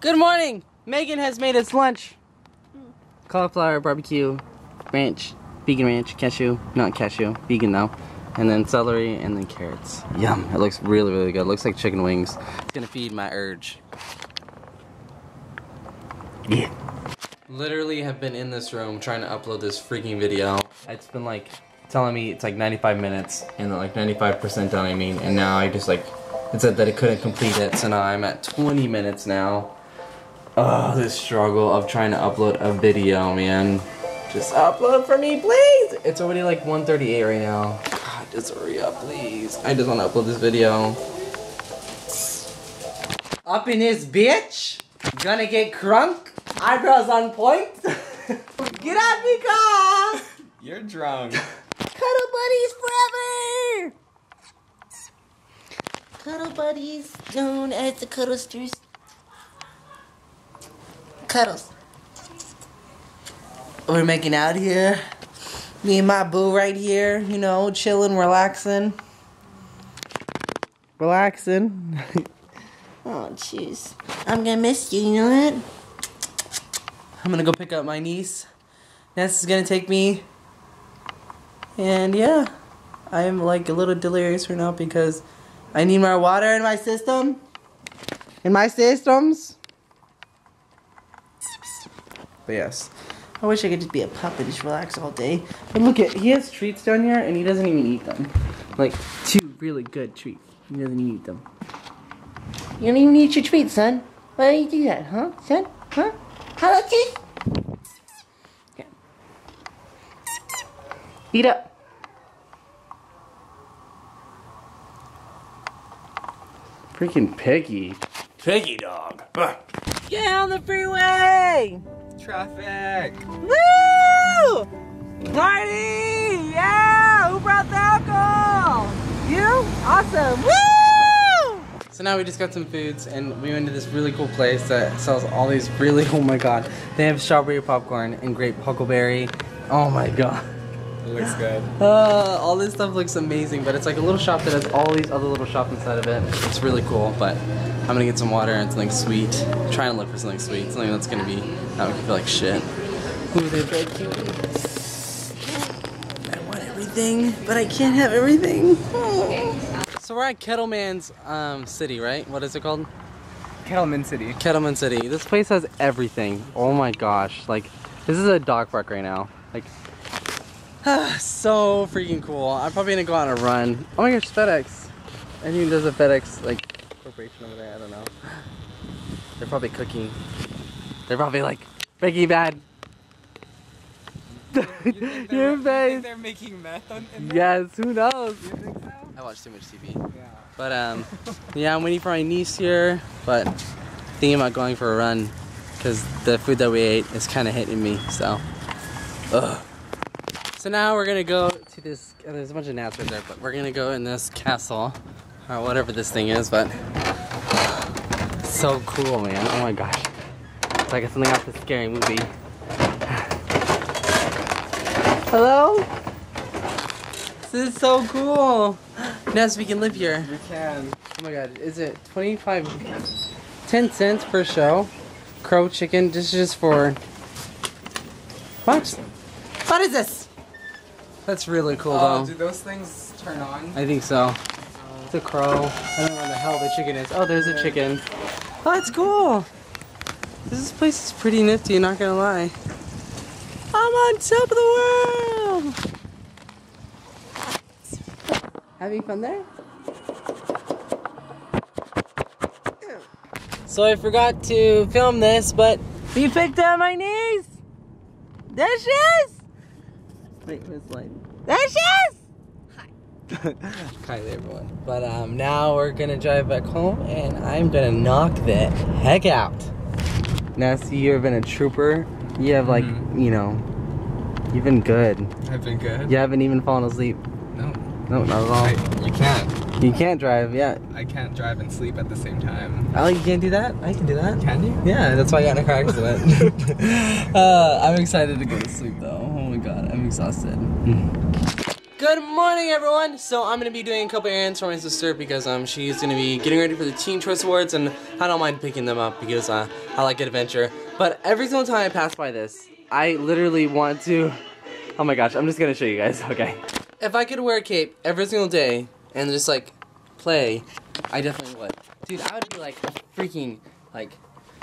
Good morning! Megan has made us lunch. Cauliflower, barbecue, ranch, vegan ranch, cashew, not cashew, vegan though. And then celery and then carrots. Yum, it looks really, really good. looks like chicken wings. It's gonna feed my urge. Yeah. Literally have been in this room trying to upload this freaking video. It's been like telling me it's like 95 minutes and like 95% done I mean and now I just like it said that it couldn't complete it so now I'm at 20 minutes now Oh, this struggle of trying to upload a video, man. Just upload for me, please! It's already like 1.38 right now. God, just hurry up, please. I just want to upload this video. Up in this bitch. Gonna get crunk. Eyebrows on point. get out me car! You're drunk. Cuddle buddies forever! Cuddle buddies, known as the Cuddlesters. Cuddles. We're making out here. Me and my boo right here, you know, chilling, relaxing. Relaxing. oh, jeez. I'm gonna miss you, you know that? I'm gonna go pick up my niece. Ness is gonna take me. And yeah, I'm like a little delirious right now because I need more water in my system. In my systems. But yes. I wish I could just be a pup and just relax all day. But look at, he has treats down here and he doesn't even eat them. Like, two really good treats. He doesn't even eat them. You don't even eat your treats, son. Why do you do that, huh, son? Huh? How about you? Okay. Eat up. Freaking piggy. Piggy dog. Get on the freeway! Traffic. Woo! Party! Yeah! Who brought the alcohol? You? Awesome! Woo! So now we just got some foods and we went to this really cool place that sells all these really, oh my god. They have strawberry popcorn and grape huckleberry. Oh my god. It looks good. Uh, all this stuff looks amazing, but it's like a little shop that has all these other little shops inside of it. It's really cool, but I'm gonna get some water and something sweet. I'm trying to look for something sweet, something that's gonna be not make me feel like shit. Ooh, they're very cute. I want everything, but I can't have everything. So we're at Kettleman's um, City, right? What is it called? Kettleman City. Kettleman City. This place has everything. Oh my gosh. Like, this is a dog park right now. Like, so freaking cool. I'm probably gonna go on a run. Oh my gosh, FedEx. I think there's a FedEx, like, corporation over there. I don't know. They're probably cooking. They're probably like, Breaking Bad. Your face. they're making meth on, in? Yes, who knows? You think so? I watch too much TV. Yeah. But um, yeah, I'm waiting for my niece here, but thinking about going for a run because the food that we ate is kind of hitting me. So, ugh. So now we're gonna go to this. Uh, there's a bunch of gnats right there, but we're gonna go in this castle or whatever this thing is. But so cool, man! Oh my gosh, it's like something out of a scary movie. Hello. This is so cool. Ness, we can live here. We can. Oh my god, is it 25, 10 cents per show? Crow chicken, this is just for, what? What is this? That's really cool Oh, though. do those things turn on? I think so. Uh, it's a crow. I don't know where the hell the chicken is. Oh, there's a chicken. Oh, that's cool. This place is pretty nifty, not gonna lie. I'm on top of the world! Having fun there? So I forgot to film this, but we picked up my niece! There she is! Wait, where's light? There she is! Hi there, everyone. But um, now we're gonna drive back home, and I'm gonna knock the heck out. Now, see, you've been a trooper. You have like, Mhm. you know, you've been good. I've been good. You haven't even fallen asleep. No. No, not at all. I, you can't. You can't drive. Yeah. I can't drive and sleep at the same time. Oh, you can't do that. I can do that. Can you? Yeah, that's why I got in a car accident. uh, I'm excited to go to sleep though. God, I'm exhausted. Good morning, everyone. So I'm gonna be doing a couple errands for my sister because um she's gonna be getting ready for the Teen Choice Awards, and I don't mind picking them up because uh, I like adventure. But every single time I pass by this, I literally want to. Oh my gosh, I'm just gonna show you guys. Okay. If I could wear a cape every single day and just like play, I definitely would. Dude, I would be like freaking like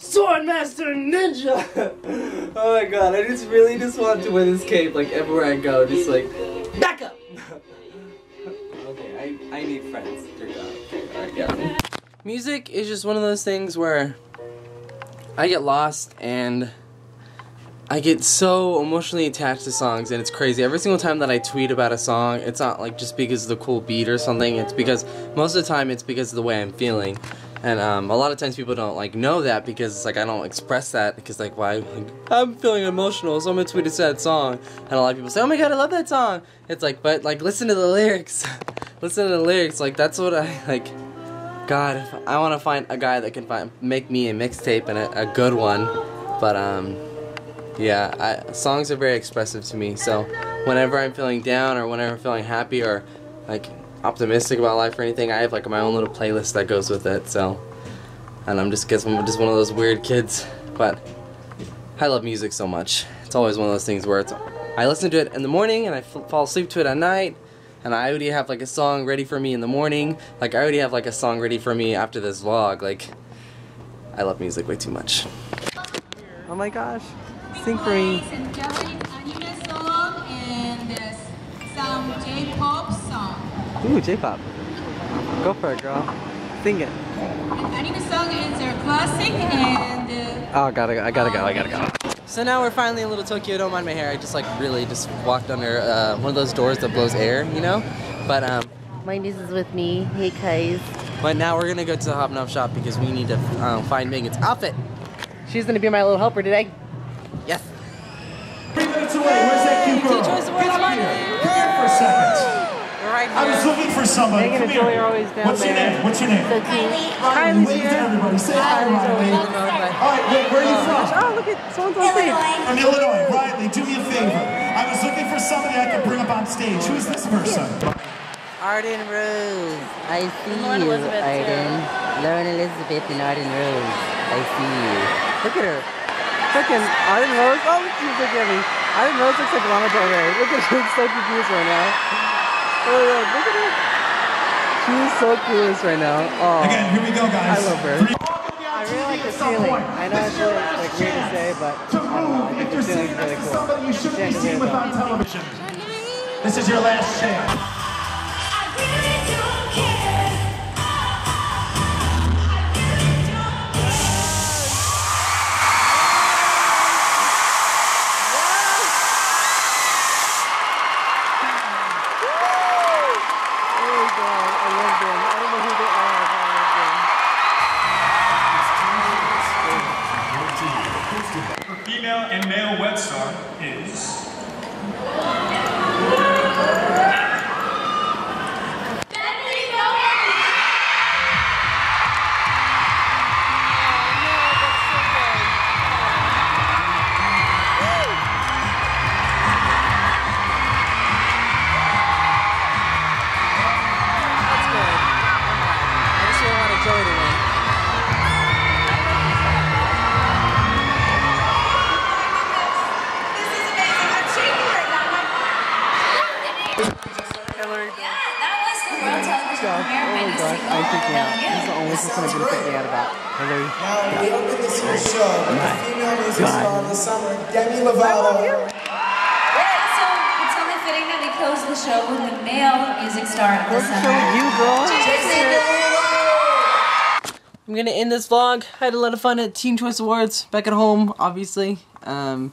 Swordmaster Ninja! oh my god, I just really just want to wear this cape like everywhere I go, just like back up! okay, I, I need friends. Uh, yeah. Music is just one of those things where I get lost and I get so emotionally attached to songs and it's crazy. Every single time that I tweet about a song, it's not like just because of the cool beat or something. It's because most of the time it's because of the way I'm feeling. And um, a lot of times people don't like know that because it's like I don't express that because like why I'm feeling emotional so I'm gonna tweet a sad song and a lot of people say oh my god I love that song. It's like but like listen to the lyrics. Listen to the lyrics. Like that's what I like God I want to find a guy that can find make me a mixtape and a, a good one. But um yeah I, songs are very expressive to me. So whenever I'm feeling down or whenever I'm feeling happy or like optimistic about life or anything, I have like my own little playlist that goes with it. So, and I'm just guess I'm just one of those weird kids, but I love music so much. It's always one of those things where it's I listen to it in the morning and I fall asleep to it at night. And I already have like a song ready for me in the morning. Like I already have like a song ready for me after this vlog. Like I love music way too much. Oh my gosh. Sing for me. anime song and some J-pop song. Ooh, J-pop. Go for it, girl. Sing it. Anime song is a classic and. Uh, oh, gotta go. I gotta go. I gotta go. So now we're finally in Little Tokyo. Don't mind my hair. I just like really just walked under uh, one of those doors that blows air, you know. But um. My niece is with me. Hey, guys. But now we're gonna go to the Hop Nup shop because we need to um, find Megan's outfit. She's gonna be my little helper today. Yes. Three minutes away. Where's that cute girl? Teen Choice Awards Get up here. Come here for a second. Right I was looking for somebody. Megan Come and Joey here. are always down What's your name? What's your name? Kylie. Riley, wave to everybody. Say hi, Riley. All right, wait, where are you from? Oh, look at someone's on stage. From Illinois. Riley, do me a favor. I was looking for somebody I could bring up on stage. Who's this person? Arden Rose. I see you, Arden. Lauren Elizabeth and Arden Rose. I see you. Look at her. Freaking Arden Rose. Oh, she's looking at me. Arden Rose looks like Lana Del Rey. Look at her. She's so confused right now. Oh, yeah, look at her. She's so clueless right now. Oh, Again, here we go, guys. I love her. I really like the ceiling. I know it's really like weird to say, but To I don't know. I think if the you're ceiling's seeing really this as cool. somebody you shouldn't be seen do with on television. This is your last chance. The summer, Demi Lovato. Yeah, so it's only fitting that we close the show with the male music star of the What's summer. show you, girl? I'm gonna end this vlog. I had a lot of fun at Teen Choice Awards back at home, obviously. Um,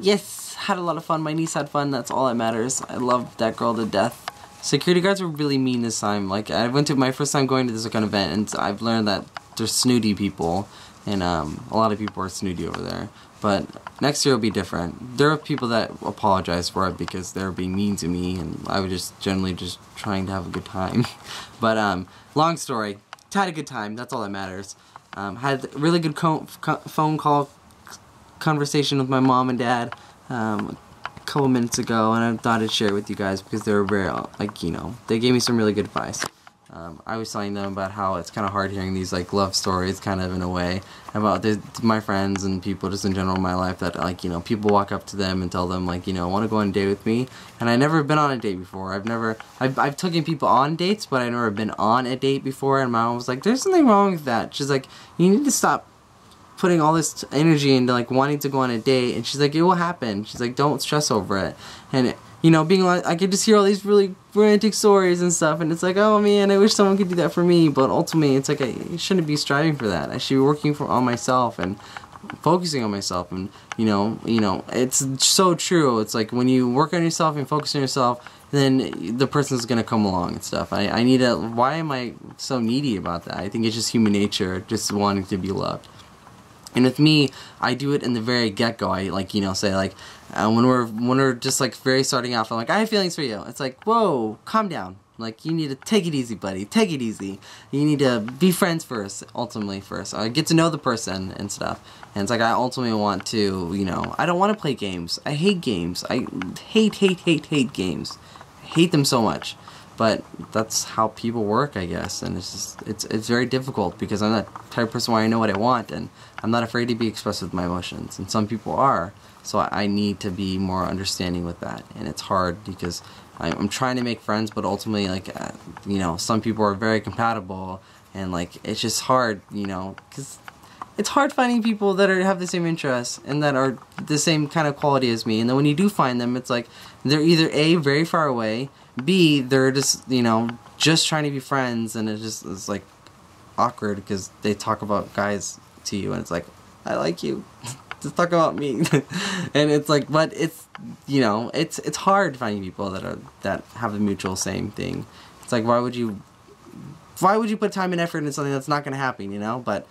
yes, had a lot of fun. My niece had fun. That's all that matters. I loved that girl to death. Security guards were really mean this time. Like I went to my first time going to this kind of event, and I've learned that there's snooty people, and um, a lot of people are snooty over there. But next year will be different. There are people that apologize for it because they're being mean to me, and I was just generally just trying to have a good time. but um, long story, had a good time. That's all that matters. Um, had a really good phone call conversation with my mom and dad. Um, couple minutes ago, and I thought I'd share it with you guys because they were very, like, you know, they gave me some really good advice. Um, I was telling them about how it's kind of hard hearing these like love stories, kind of in a way, about the, my friends and people just in general in my life that like you know people walk up to them and tell them like you know want to go on a date with me, and I never been on a date before. I've never I've I've taken people on dates, but I've never been on a date before. And my mom was like, "There's something wrong with that." She's like, "You need to stop." putting all this energy into like wanting to go on a date and she's like it will happen she's like don't stress over it and you know, being like, I could just hear all these really romantic stories and stuff, and it's like, oh man, I wish someone could do that for me, but ultimately, it's like, I shouldn't be striving for that. I should be working for on myself and focusing on myself, and you know, you know, it's so true. It's like when you work on yourself and focus on yourself, then the person's gonna come along and stuff. I, I need a. Why am I so needy about that? I think it's just human nature, just wanting to be loved. And with me, I do it in the very get-go. I like, you know, say like, uh, when we're when we're just like very starting off, I'm like, I have feelings for you. It's like, whoa, calm down. Like you need to take it easy, buddy. Take it easy. You need to be friends first, ultimately first. I get to know the person and stuff. And it's like I ultimately want to, you know, I don't want to play games. I hate games. I hate, hate, hate, hate games. I hate them so much but that's how people work, I guess. And it's just it's it's very difficult because I'm that type of person where I know what I want and I'm not afraid to be expressive with my emotions. And some people are, so I, I need to be more understanding with that. And it's hard because I'm, trying to make friends, but ultimately, like uh, you know, some people are very compatible, and like it's just hard, you know, because it's hard finding people that are have the same interests and that are the same kind of quality as me. And then when you do find them, it's like they're either a very far away B, they're just, you know, just trying to be friends, and it just is like awkward because they talk about guys to you, and it's like, I like you. just talk about me, and it's like, but it's, you know, it's it's hard finding people that are that have the mutual same thing. It's like, why would you, why would you put time and effort into something that's not going to happen, you know? But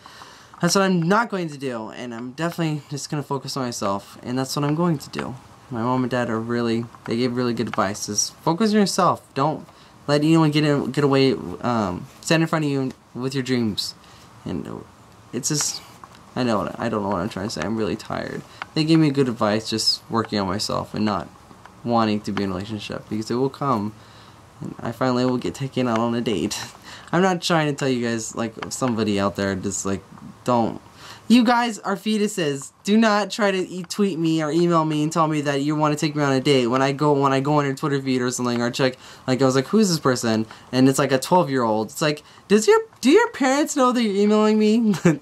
that's what I'm not going to do, and I'm definitely just going to focus on myself, and that's what I'm going to do. My mom and dad are really, they gave really good advice. Just focus on yourself. Don't let anyone get in, get away, um, stand in front of you with your dreams. And it's just, I know, I don't know what I'm trying to say. I'm really tired. They gave me good advice just working on myself and not wanting to be in a relationship because it will come. And I finally will get taken out on a date. I'm not trying to tell you guys, like, somebody out there just, like, don't you guys are fetuses. Do not try to e tweet me or email me and tell me that you want to take me on a date when I go when I go on your Twitter feed or something or check like I was like who's this person and it's like a 12 year old. It's like does your do your parents know that you're emailing me?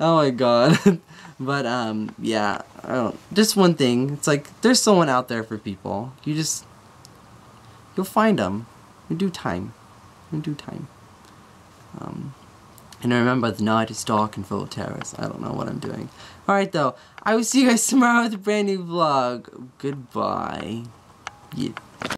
oh my god. but um yeah, I don't just one thing. It's like there's someone out there for people. You just you'll find them in due time. In due time. Um and remember, the night is dark and full of terrors. I don't know what I'm doing. Alright though, I will see you guys tomorrow with a brand new vlog. Goodbye. Yeah.